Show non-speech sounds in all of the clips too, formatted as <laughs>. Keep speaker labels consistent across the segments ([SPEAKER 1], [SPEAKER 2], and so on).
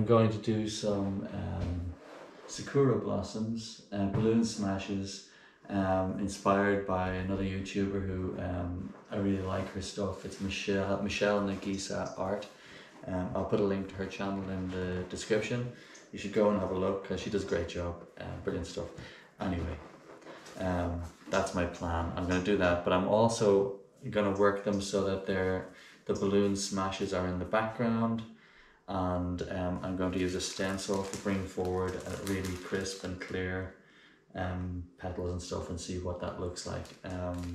[SPEAKER 1] I'm going to do some um, sakura blossoms, uh, balloon smashes, um, inspired by another YouTuber who um, I really like her stuff. It's Michelle Michelle Nagisa Art. Um, I'll put a link to her channel in the description. You should go and have a look because she does a great job. Uh, brilliant stuff. Anyway, um, that's my plan. I'm going to do that, but I'm also going to work them so that they're the balloon smashes are in the background and um, I'm going to use a stencil to bring forward a really crisp and clear um, petals and stuff and see what that looks like. Um,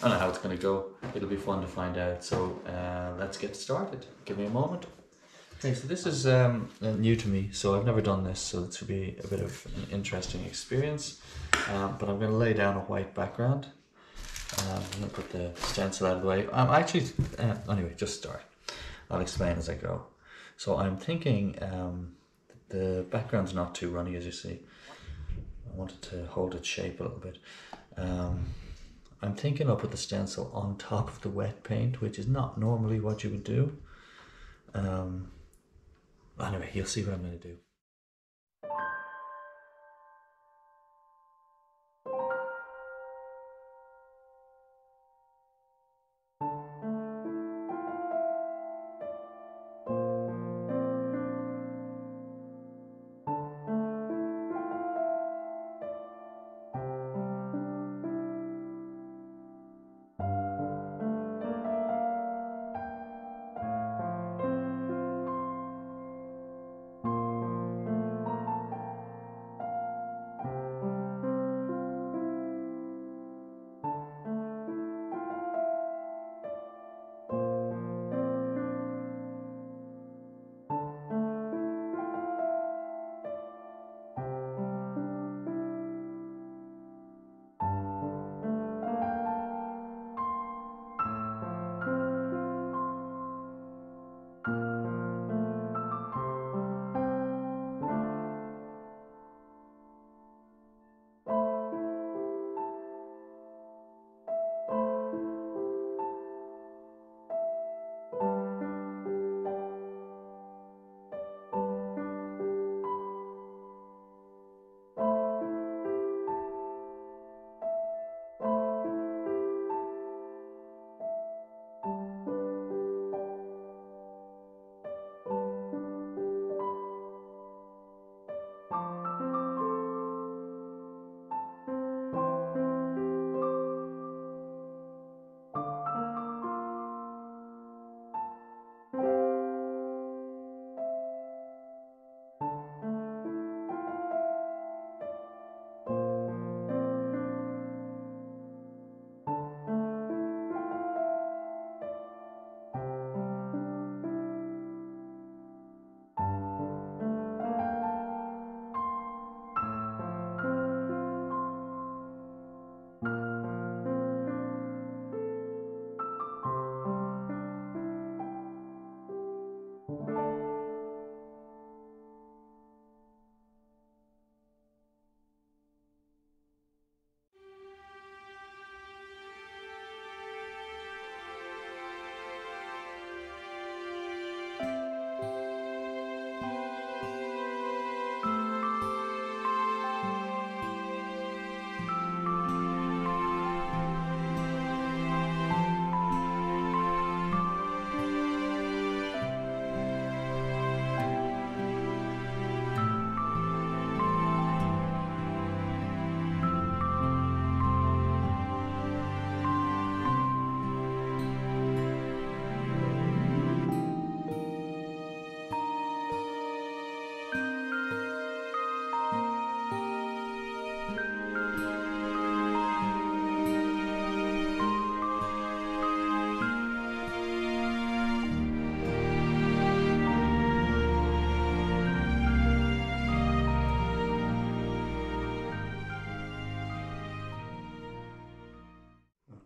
[SPEAKER 1] I don't know how it's going to go. It'll be fun to find out. So uh, let's get started. Give me a moment. Okay, so this is um, new to me, so I've never done this, so this will be a bit of an interesting experience. Um, but I'm going to lay down a white background. Um, I'm going to put the stencil out of the way. I'm actually, uh, anyway, just start. I'll explain as I go. So I'm thinking um, the background's not too runny, as you see. I wanted to hold its shape a little bit. Um, I'm thinking I'll put the stencil on top of the wet paint, which is not normally what you would do. Um, anyway, you'll see what I'm going to do.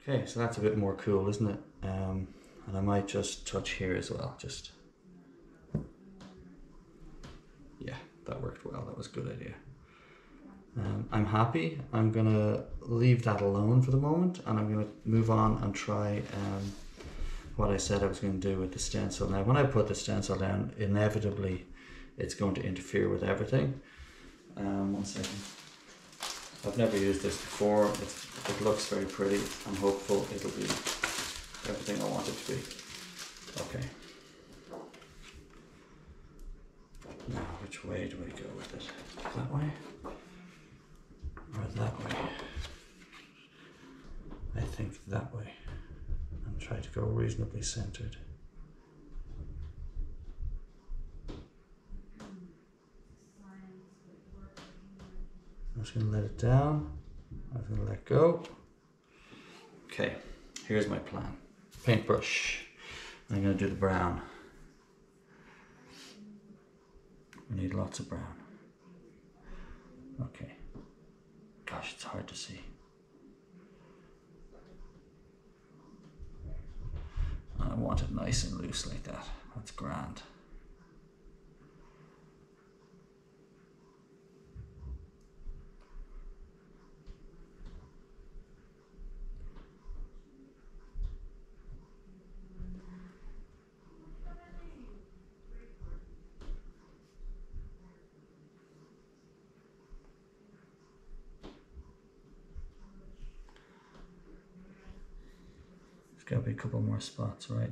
[SPEAKER 1] Okay, so that's a bit more cool, isn't it? Um, and I might just touch here as well, just... Yeah, that worked well, that was a good idea. Um, I'm happy, I'm gonna leave that alone for the moment and I'm gonna move on and try um, what I said I was gonna do with the stencil. Now when I put the stencil down, inevitably it's going to interfere with everything. Um, one second. I've never used this before. It looks very pretty. I'm hopeful it'll be everything I want it to be. Okay. Now, which way do we go with it? That way? Or that way? I think that way. And try to go reasonably centered. I'm just to let it down. I'm to let go. Okay, here's my plan. Paintbrush. I'm to do the brown. We need lots of brown. Okay. Gosh, it's hard to see. I want it nice and loose like that. That's grand. There's got to be a couple more spots, right?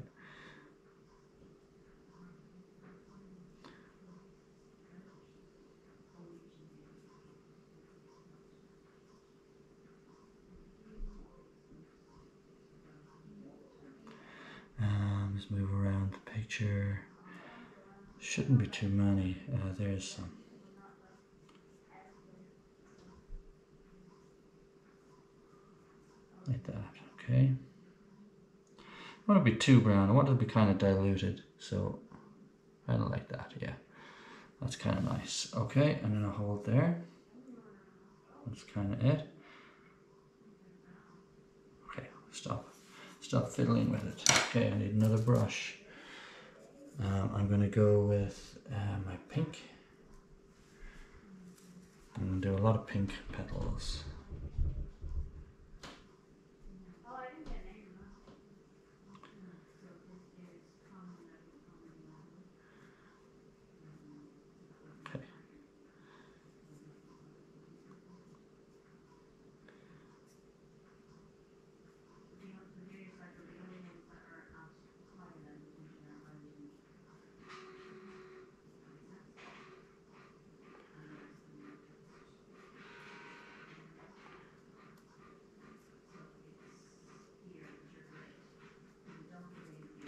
[SPEAKER 1] Um, let's move around the picture. Shouldn't be too many. Uh, there's some. Like that, okay. I want it to be too brown. I want it to be kind of diluted. So I kind of like that, yeah. That's kind of nice. Okay, I'm gonna hold there. That's kind of it. Okay, stop. Stop fiddling with it. Okay, I need another brush. Um, I'm gonna go with uh, my pink. I'm gonna do a lot of pink petals.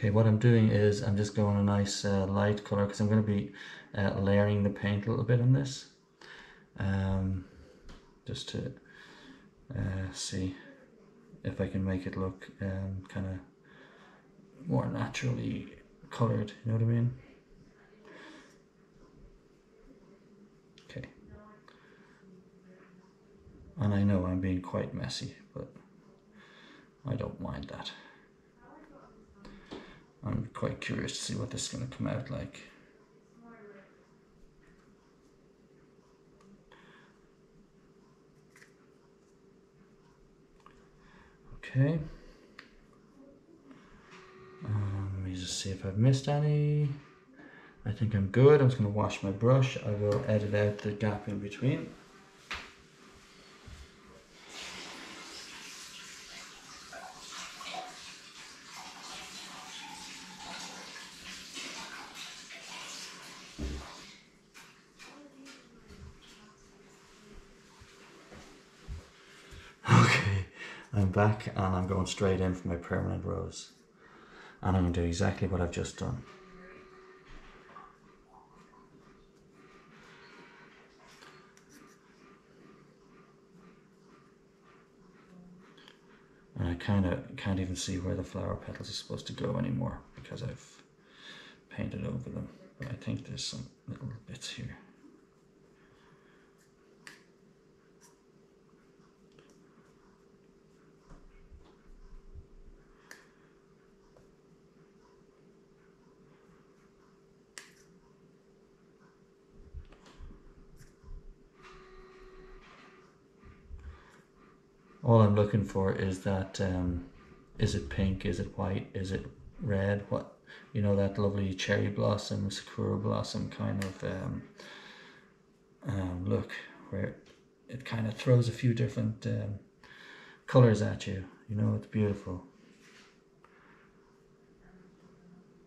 [SPEAKER 1] Okay, what I'm doing is I'm just going a nice uh, light color because I'm going to be uh, layering the paint a little bit on this. Um, just to uh, see if I can make it look um, kind of more naturally colored, you know what I mean? Okay. And I know I'm being quite messy, but I don't mind that. I'm quite curious to see what this is going to come out like. Okay. Um, let me just see if I've missed any. I think I'm good. I'm just going to wash my brush. I will edit out the gap in between. Okay, I'm and I'm going straight in for my permanent rose. And I'm going to do exactly what I've just done. And I kind of can't even see where the flower petals are supposed to go anymore because I've painted over them. But I think there's some little bits here. All I'm looking for is that um, is it pink, is it white, is it red. What you know that lovely cherry blossom, sakura blossom kind of um, um, look where it kind of throws a few different um, colors at you. You know, it's beautiful.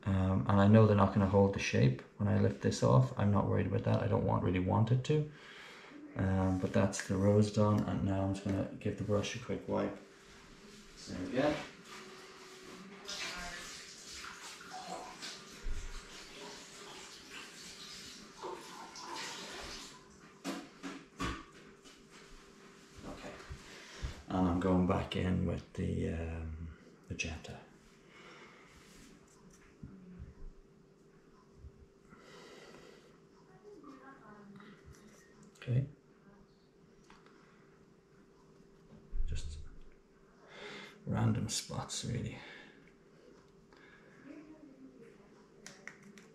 [SPEAKER 1] Um, and I know they're not going to hold the shape when I lift this off. I'm not worried about that. I don't want really want it to. Um, but that's the rose done and now I'm just going to give the brush a quick wipe. So. Okay. And I'm going back in with the um, magenta. Okay. Just random spots, really.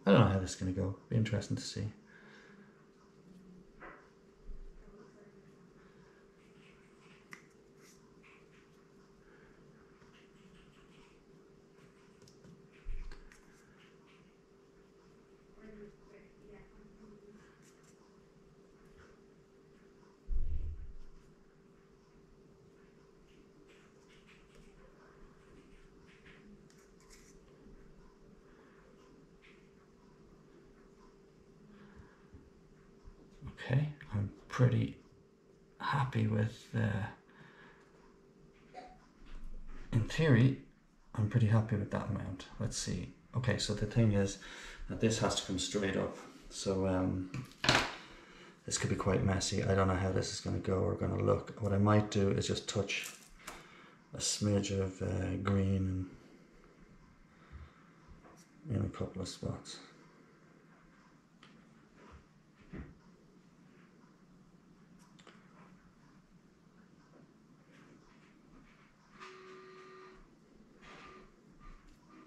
[SPEAKER 1] I don't know how this is going to go. Be interesting to see. Okay, I'm pretty happy with uh, in theory I'm pretty happy with that amount. Let's see. Okay so the thing is that this has to come straight up. So um, this could be quite messy. I don't know how this is going to go or going to look. What I might do is just touch a smidge of uh, green in a couple of spots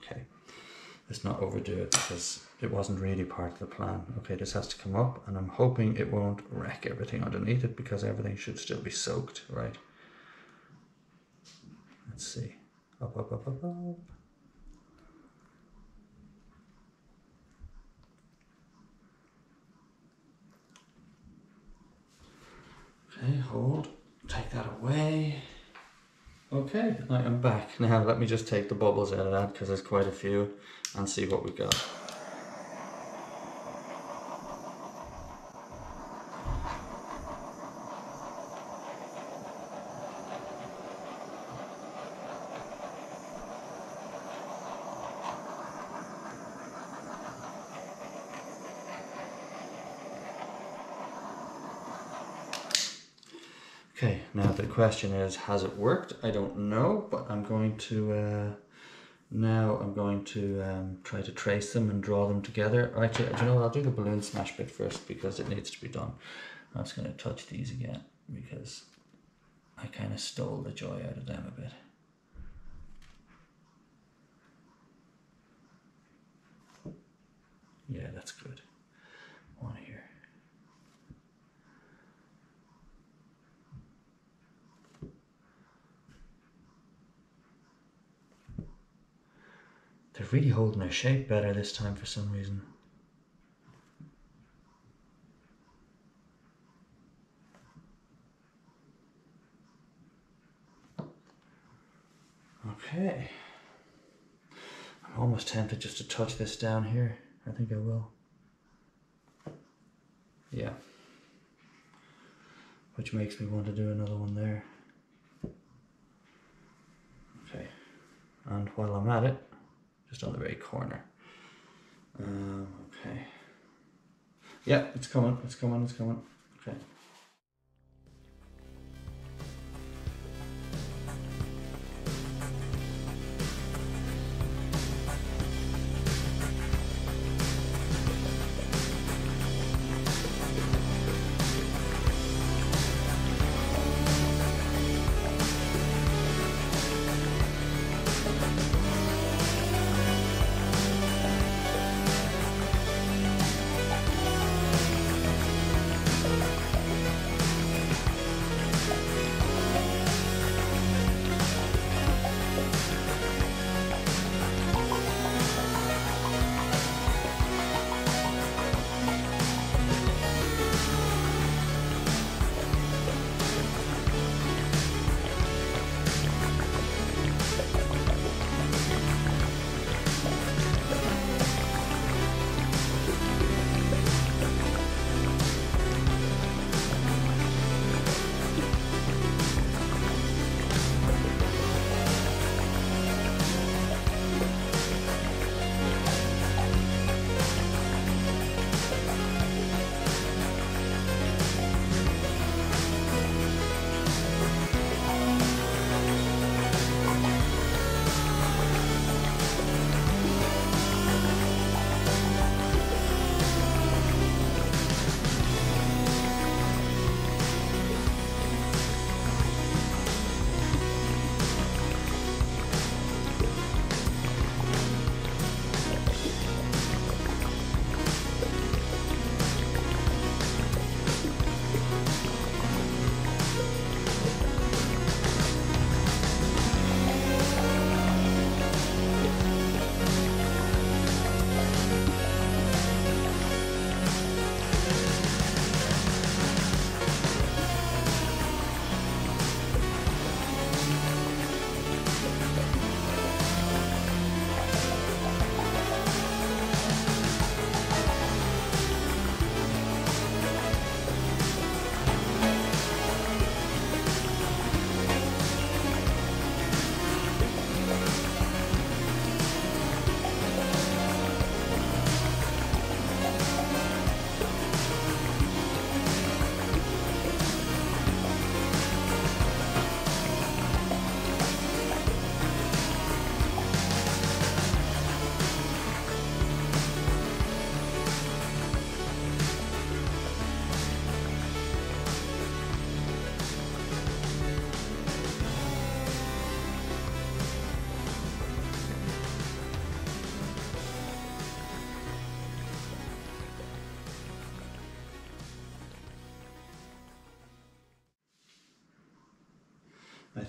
[SPEAKER 1] Okay, let's not overdo it because it wasn't really part of the plan. Okay, this has to come up and I'm hoping it won't wreck everything underneath it because everything should still be soaked, right? Let's see. Up, up, up, up, up. Okay, hold. Take that away. Okay, I am back. Now let me just take the bubbles out of that because there's quite a few and see what we've got. Okay, now the question is, has it worked? I don't know, but I'm going to, uh, now I'm going to um, try to trace them and draw them together. Actually, do you know what, I'll do the balloon smash bit first because it needs to be done. I'm just going to touch these again because I kind of stole the joy out of them a bit. Yeah, that's good. One here. They're really holding their shape better this time for some reason. Okay. I'm almost tempted just to touch this down here. I think I will. Yeah. Which makes me want to do another one there. Okay. And while I'm at it, just on the very corner. Um, okay. Yeah, it's coming, it's coming, it's coming. Okay.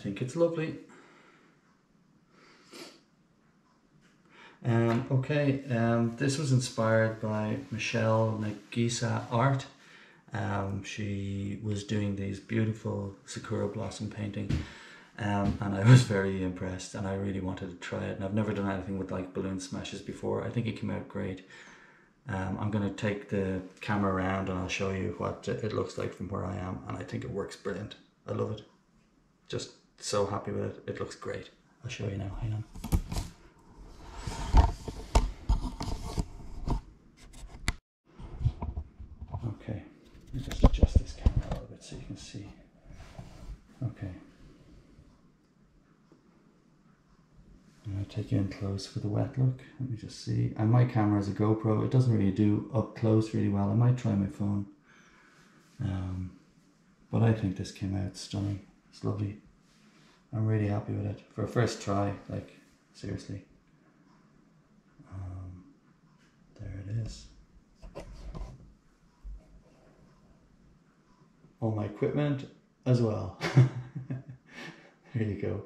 [SPEAKER 1] Think it's lovely. Um, okay, um, this was inspired by Michelle Nagisa art. Um, she was doing these beautiful sakura blossom painting, um, and I was very impressed, and I really wanted to try it. And I've never done anything with like balloon smashes before. I think it came out great. Um, I'm going to take the camera around and I'll show you what it looks like from where I am, and I think it works brilliant. I love it. Just so happy with it. It looks great. I'll show you now. Hang on. Okay, let me just adjust this camera a little bit so you can see. Okay. I'm going to take you in close for the wet look. Let me just see. And my camera is a GoPro. It doesn't really do up close really well. I might try my phone. Um, but I think this came out stunning. It's lovely. I'm really happy with it. For a first try, like, seriously. Um, there it is. All my equipment as well. <laughs> there you go.